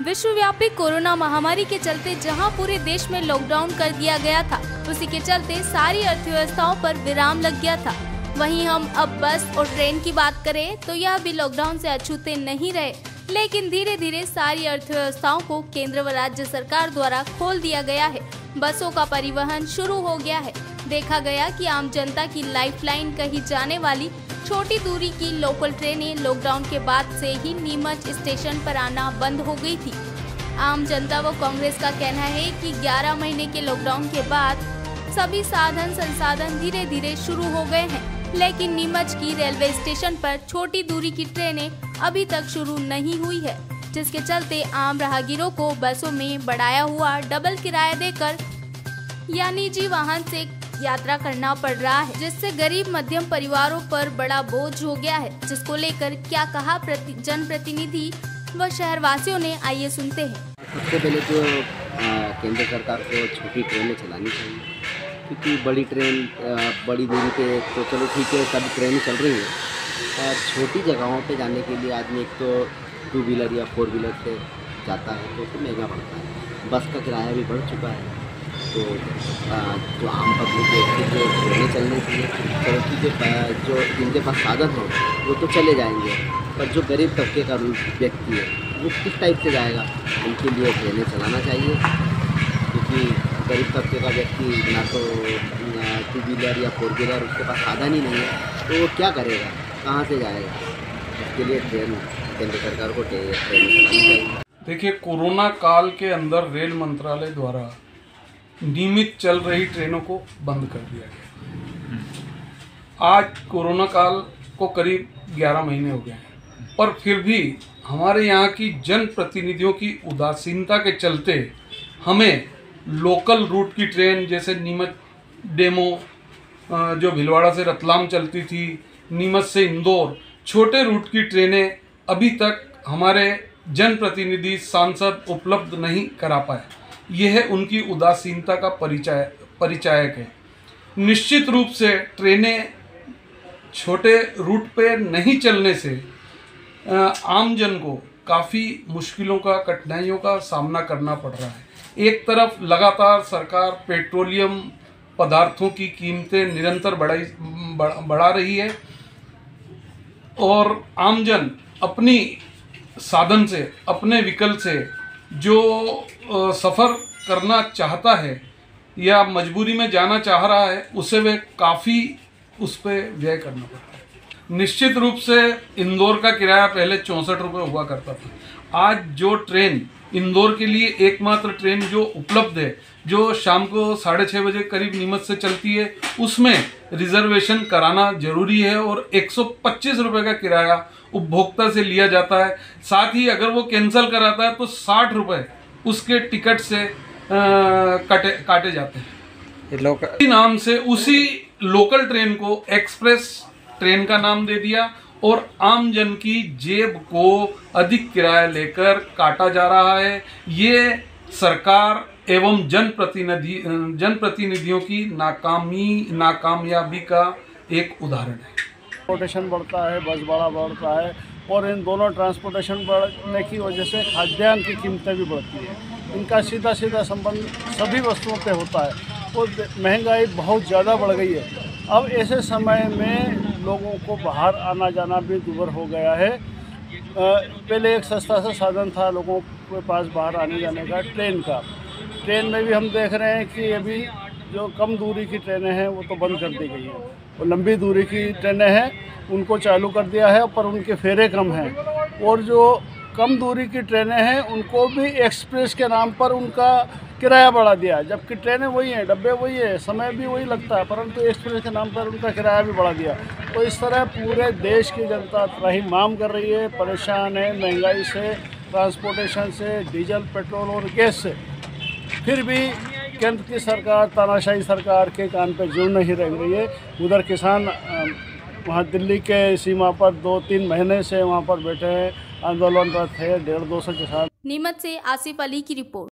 विश्वव्यापी कोरोना महामारी के चलते जहाँ पूरे देश में लॉकडाउन कर दिया गया था, उसी के चलते सारी अर्थव्यवस्थाओं पर विराम लग गया था। वहीं हम अब बस और ट्रेन की बात करें तो यह भी लॉकडाउन से अछूते नहीं रहे, लेकिन धीरे धीरे सारी अर्थव्यवस्थाओं को केंद्र व राज्य सरकार द्वारा खोल दिया गया है। बसों का परिवहन शुरू हो गया है। देखा गया कि आम जनता की लाइफलाइन कही जाने वाली छोटी दूरी की लोकल ट्रेनें लॉकडाउन के बाद से ही नीमच स्टेशन पर आना बंद हो गई थी। आम जनता व कांग्रेस का कहना है कि 11 महीने के लॉकडाउन के बाद सभी साधन संसाधन धीरे धीरे शुरू हो गए हैं, लेकिन नीमच की रेलवे स्टेशन पर छोटी दूरी की ट्रेनें अभी तक शुरू नहीं हुई है, जिसके चलते आम राहगीरों को बसों में बढ़ाया हुआ डबल किराया देकर यानी जी वाहन से यात्रा करना पड़ रहा है जिससे गरीब मध्यम परिवारों पर बड़ा बोझ हो गया है जिसको लेकर क्या कहा प्रति, जनप्रतिनिधि व शहरवासियों ने आइए सुनते हैं। सबसे पहले तो केंद्र सरकार को छोटी ट्रेनें चलानी चाहिए क्योंकि बड़ी ट्रेन बड़ी दूरी पे तो चलो ठीक है सब ट्रेनें चल रही हैं और छोटी जगहों पे जाने के लिए आदमी एक तो टू व्हीलर या फोर व्हीलर से जाता है तो महँगा पड़ता है बस का किराया भी बढ़ चुका है। तो जो आम पब्लिक उसकी जो ट्रेनें चलनी चलो ठीक है जो जिनके पास साधन हो, वो तो चले जाएँगे। पर जो गरीब तबके का व्यक्ति है, वो किस टाइप से जाएगा? उनके लिए ट्रेनें चलाना चाहिए। क्योंकि गरीब तबके का व्यक्ति ना तो टू व्हीलर या फोर व्हीलर उसके पास साधन ही नहीं है। तो वो क्या करेगा? कहाँ से जाएगा? उसके लिए ट्रेन, केंद्र सरकार को ट्रेन चलानी चाहिए। देखिए, कोरोना काल के अंदर रेल मंत्रालय द्वारा नियमित चल रही ट्रेनों को बंद कर दिया गया। आज कोरोना काल को करीब 11 महीने हो गए हैं। पर फिर भी हमारे यहाँ की जनप्रतिनिधियों की उदासीनता के चलते हमें लोकल रूट की ट्रेन जैसे नीमच डेमो जो भिलवाड़ा से रतलाम चलती थी, नीमच से इंदौर, छोटे रूट की ट्रेनें अभी तक हमारे जनप्रतिनिधि, सांसद उपलब्ध नहीं करा पाए। यह उनकी उदासीनता का परिचय, परिचायक है। निश्चित रूप से ट्रेनें छोटे रूट पे नहीं चलने से आम जन को काफ़ी मुश्किलों का, कठिनाइयों का सामना करना पड़ रहा है। एक तरफ़ लगातार सरकार पेट्रोलियम पदार्थों की कीमतें निरंतर बढ़ाई बढ़ा रही है और आमजन अपनी साधन से, अपने विकल्प से जो सफ़र करना चाहता है या मजबूरी में जाना चाह रहा है, उसे वे काफ़ी उस पर व्यय करना पड़ता है। निश्चित रूप से इंदौर का किराया पहले चौंसठ रुपये हुआ करता था। आज जो ट्रेन इंदौर के लिए एकमात्र ट्रेन जो उपलब्ध है जो शाम को साढ़े छः बजे करीब नीमच से चलती है उसमें रिजर्वेशन कराना ज़रूरी है और एक सौ का किराया उपभोक्ता से लिया जाता है। साथ ही अगर वो कैंसिल कराता है तो साठ रुपये उसके टिकट से काटे काटे जाते हैं। लोकल नाम से उसी लोकल ट्रेन को एक्सप्रेस ट्रेन का नाम दे दिया और आम जन की जेब को अधिक किराया लेकर काटा जा रहा है। ये सरकार एवं जनप्रतिनिधि, जनप्रतिनिधियों की नाकामी, नाकामयाबी का एक उदाहरण है। ट्रांसपोर्टेशन बढ़ता है, बस भाड़ा बढ़ता है और इन दोनों ट्रांसपोर्टेशन बढ़ने की वजह से खाद्यान्न की कीमतें भी बढ़ती है। इनका सीधा सीधा संबंध सभी वस्तुओं पे होता है। और महँगाई बहुत ज़्यादा बढ़ गई है। अब ऐसे समय में लोगों को बाहर आना जाना भी दूर हो गया है। पहले एक सस्ता सा साधन था लोगों के पास बाहर आने जाने का, ट्रेन का। ट्रेन में भी हम देख रहे हैं कि अभी जो कम दूरी की ट्रेनें हैं, वो तो बंद कर दी गई हैं। और लंबी दूरी की ट्रेनें हैं, उनको चालू कर दिया है, पर उनके फेरे कम हैं। और जो कम दूरी की ट्रेनें हैं, उनको भी एक्सप्रेस के नाम पर उनका किराया बढ़ा दिया जबकि ट्रेनें वही हैं, डब्बे वही है, समय भी वही लगता है, परंतु एक्सप्रेस के नाम पर उनका किराया भी बढ़ा दिया। तो इस तरह पूरे देश की जनता त्राही माम कर रही है, परेशान है, महँगाई से ट्रांसपोर्टेशन से, डीजल, पेट्रोल और गैस से। फिर भी केंद्र की सरकार, तानाशाही सरकार के कान पर जुड़ नहीं रह रही है। उधर किसान वहाँ दिल्ली के सीमा पर दो तीन महीने से वहाँ पर बैठे हैं। आंदोलनरत है, डेढ़ दो सौ किसान। नीमच से आसिफ अली की रिपोर्ट।